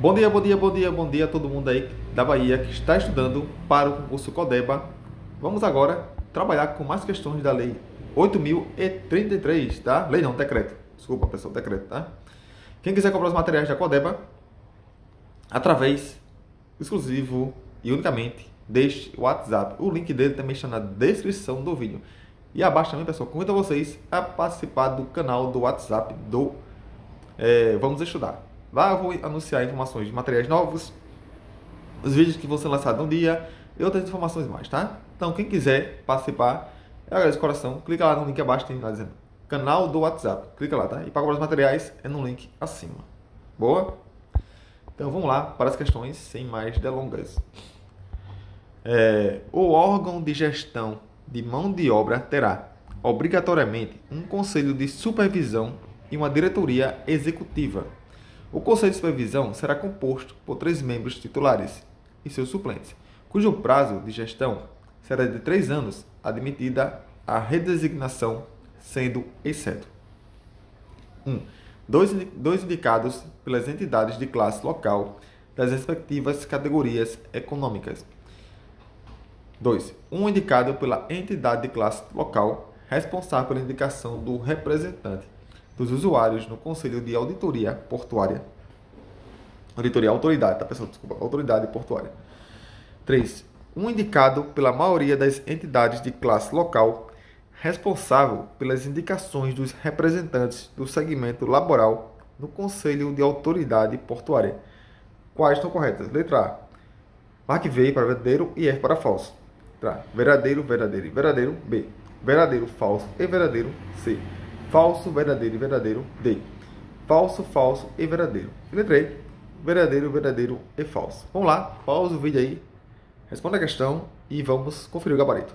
Bom dia, bom dia, bom dia, bom dia a todo mundo aí da Bahia que está estudando para o concurso CODEBA. Vamos agora trabalhar com mais questões da lei 8033, tá? Lei não, decreto. Desculpa, pessoal, decreto, tá? Quem quiser comprar os materiais da CODEBA, através exclusivo e unicamente deste WhatsApp. O link dele também está na descrição do vídeo. E abaixo também, pessoal, convido vocês a participar do canal do WhatsApp do é, Vamos Estudar. Lá eu vou anunciar informações de materiais novos, os vídeos que vão ser lançados no dia e outras informações mais, tá? Então, quem quiser participar, eu agradeço de coração. Clica lá no link abaixo, tem lá dizendo canal do WhatsApp. Clica lá, tá? E para comprar os materiais é no link acima. Boa? Então vamos lá para as questões sem mais delongas. É, o órgão de gestão de mão de obra terá obrigatoriamente um conselho de supervisão e uma diretoria executiva. O conselho de supervisão será composto por três membros titulares e seus suplentes, cujo prazo de gestão será de três anos, admitida a redesignação, sendo exceto 1. Um, dois, dois indicados pelas entidades de classe local das respectivas categorias econômicas. 2. Um indicado pela entidade de classe local responsável pela indicação do representante dos usuários no Conselho de Auditoria Portuária. Auditoria Autoridade, tá pessoal? Desculpa, Autoridade Portuária. 3. Um indicado pela maioria das entidades de classe local responsável pelas indicações dos representantes do segmento laboral no Conselho de Autoridade Portuária. Quais estão corretas? Letra A. Marque V para verdadeiro e F para falso. Tá. Verdadeiro, verdadeiro e verdadeiro. B. Verdadeiro, falso e verdadeiro. C. Falso, verdadeiro e verdadeiro. D. Falso, falso e verdadeiro. letra E. Verdadeiro, verdadeiro e falso. Vamos lá, pausa o vídeo aí, responda a questão e vamos conferir o gabarito.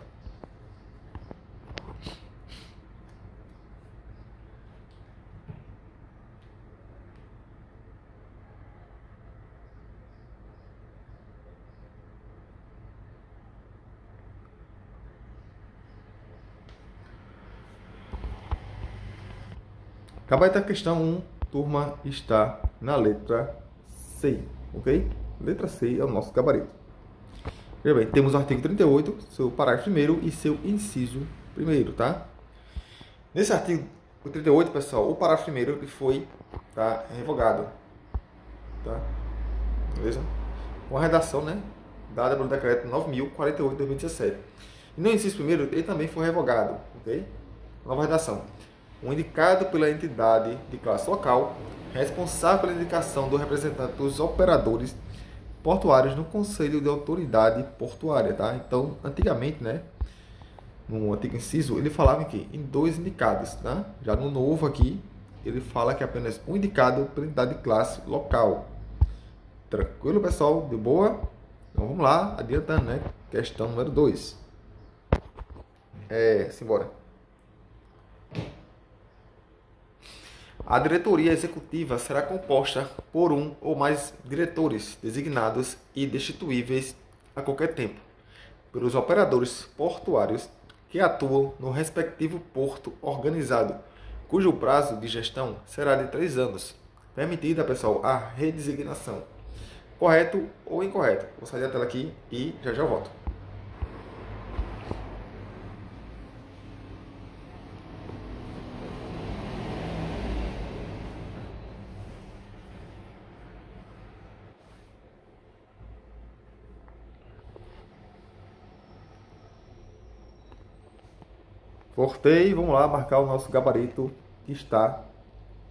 Gabarito da questão 1, turma, está na letra C, ok? Letra C é o nosso gabarito. Veja bem, temos o artigo 38, seu parágrafo 1 e seu inciso 1, tá? Nesse artigo 38, pessoal, o parágrafo 1 ele foi tá, revogado, tá? Beleza? Com a redação, né? Dada pelo decreto 9.048 de 2017. E no inciso 1 ele também foi revogado, ok? Nova redação um indicado pela entidade de classe local, responsável pela indicação do representante dos operadores portuários no Conselho de Autoridade Portuária, tá? Então, antigamente, né, no antigo inciso, ele falava em que em dois indicados, tá? Já no novo aqui, ele fala que é apenas um indicado pela entidade de classe local. Tranquilo, pessoal? De boa? Então vamos lá, adiantando, né? Questão número 2. É, simbora. A diretoria executiva será composta por um ou mais diretores designados e destituíveis a qualquer tempo pelos operadores portuários que atuam no respectivo porto organizado, cujo prazo de gestão será de três anos. Permitida, pessoal, a redesignação. Correto ou incorreto? Vou sair da tela aqui e já já volto. Voltei, vamos lá marcar o nosso gabarito que está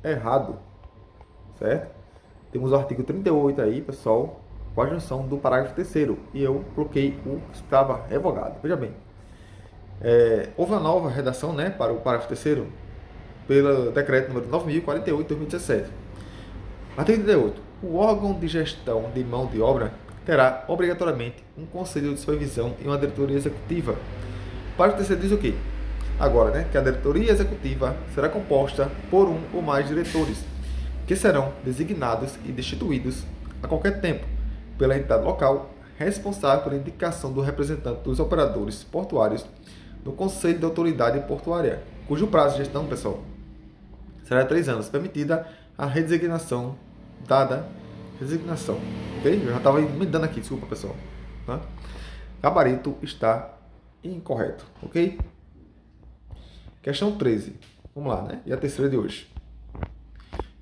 errado, certo? Temos o artigo 38 aí, pessoal, com a junção do parágrafo 3 e eu coloquei o que estava revogado. Veja bem, é, houve uma nova redação né, para o parágrafo 3 pelo decreto número 9048 de 2017. Artigo 38. O órgão de gestão de mão de obra terá obrigatoriamente um conselho de supervisão e uma diretoria executiva. O parágrafo 3 diz o quê? Agora, né, que a diretoria executiva será composta por um ou mais diretores, que serão designados e destituídos a qualquer tempo pela entidade local responsável pela indicação do representante dos operadores portuários no Conselho de Autoridade Portuária, cujo prazo de gestão, pessoal, será três anos, permitida a redesignação dada resignação. Ok? Eu já estava me dando aqui, desculpa pessoal. Tá? Gabarito está incorreto. Ok? Questão 13. Vamos lá, né? E a terceira de hoje.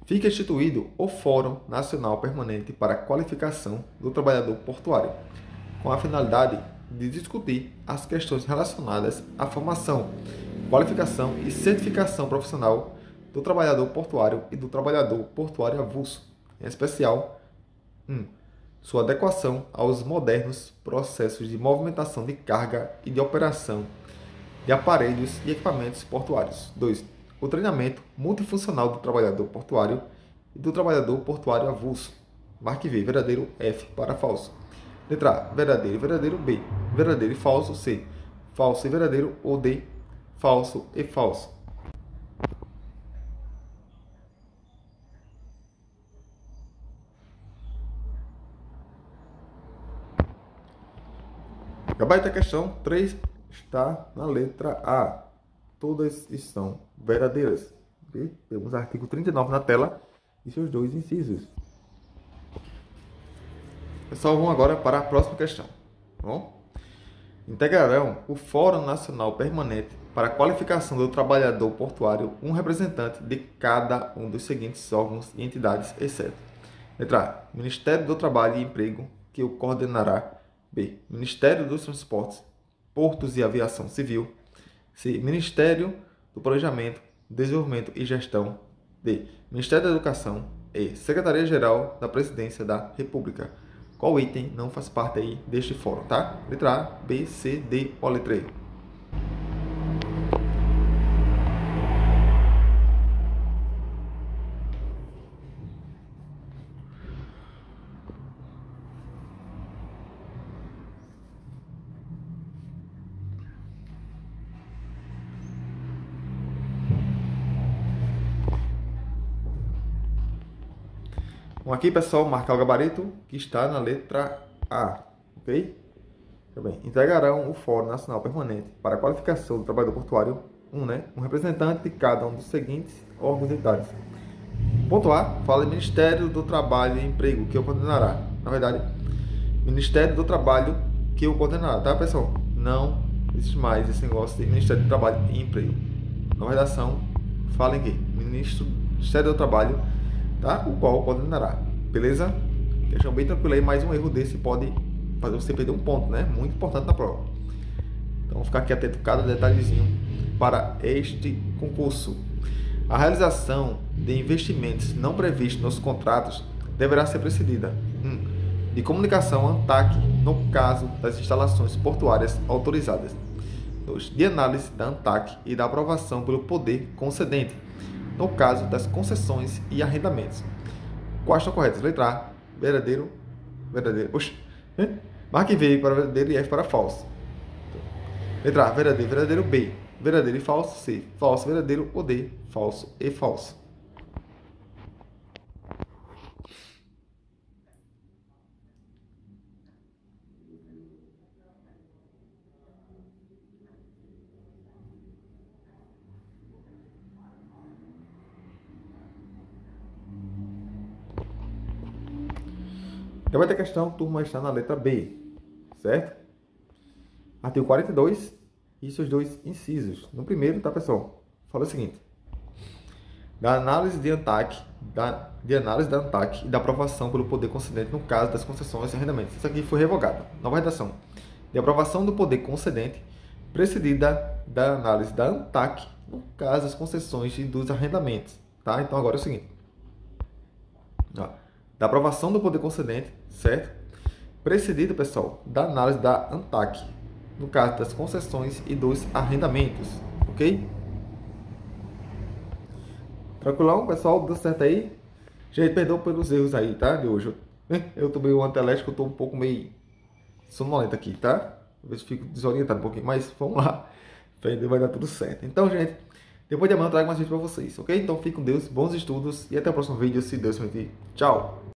Fica instituído o Fórum Nacional Permanente para a Qualificação do Trabalhador Portuário, com a finalidade de discutir as questões relacionadas à formação, qualificação e certificação profissional do trabalhador portuário e do trabalhador portuário avulso, em especial 1. Um, sua adequação aos modernos processos de movimentação de carga e de operação de aparelhos e equipamentos portuários. 2. O treinamento multifuncional do trabalhador portuário e do trabalhador portuário avulso. Marque V, verdadeiro F para falso. Letra A, verdadeiro e verdadeiro B. Verdadeiro e falso C. Falso e verdadeiro ou D. Falso e falso. Gabarito da questão 3 está na letra A. Todas estão verdadeiras. Okay? Temos artigo 39 na tela e seus dois incisos. Pessoal, vamos agora para a próxima questão. Tá bom? Integrarão o Fórum Nacional Permanente para a Qualificação do Trabalhador Portuário um representante de cada um dos seguintes órgãos e entidades, exceto. Letra A. Ministério do Trabalho e Emprego, que o coordenará. B. Ministério dos Transportes, Portos e Aviação Civil. C. Ministério do Planejamento, Desenvolvimento e Gestão. D. Ministério da Educação. E. Secretaria-Geral da Presidência da República qual item não faz parte aí deste fórum, tá? Letra A, B, C, D ou letra E. Vamos aqui, pessoal, marcar o gabarito que está na letra A, ok? Bem, integrarão o Fórum Nacional Permanente para a Qualificação do Trabalhador Portuário, um, né? Um representante de cada um dos seguintes órgãos entidades. Ponto A, fala Ministério do Trabalho e Emprego, que o coordenará. Na verdade, Ministério do Trabalho, que o coordenará, tá, pessoal? Não existe mais esse negócio de Ministério do Trabalho e Emprego. Na redação, fala em quê? Ministério do Trabalho tá? o qual coordenará. Beleza? Questão bem tranquila aí, mais um erro desse pode fazer você perder um ponto, né? Muito importante na prova. Então, ficar aqui atento a cada detalhezinho para este concurso. A realização de investimentos não previstos nos contratos deverá ser precedida um, de comunicação ANTAC no caso das instalações portuárias autorizadas. 2. De análise da ANTAC e da aprovação pelo poder concedente no caso das concessões e arrendamentos. Quais estão corretas? Letra A, verdadeiro, verdadeiro. Oxi, marque V para verdadeiro e F para falso. Letra A, verdadeiro, verdadeiro, B, verdadeiro e falso, C, falso, verdadeiro ou D, falso e falso. Já vai ter questão, turma está na letra B, certo? Artigo 42 e seus dois incisos. No primeiro, tá, pessoal? Fala o seguinte. Da análise de ANTAC, da, de análise da ANTAC e da aprovação pelo poder concedente no caso das concessões e arrendamentos. Isso aqui foi revogado. Nova redação. De aprovação do poder concedente, precedida da análise da ANTAC no caso das concessões e dos arrendamentos. Tá? Então agora é o seguinte. Ó da aprovação do poder concedente, certo? Precedido, pessoal, da análise da ANTAC, no caso das concessões e dos arrendamentos, ok? Tranquilão, pessoal? Deu certo aí? Gente, perdão pelos erros aí, tá? De hoje. Eu tomei o antelético, eu tô um pouco meio sonolento aqui, tá? Talvez fico desorientado um pouquinho, mas vamos lá. Vai dar tudo certo. Então, gente, depois de amanhã eu trago mais vídeos pra vocês, ok? Então, fique com Deus, bons estudos e até o próximo vídeo, se Deus permitir. Tchau!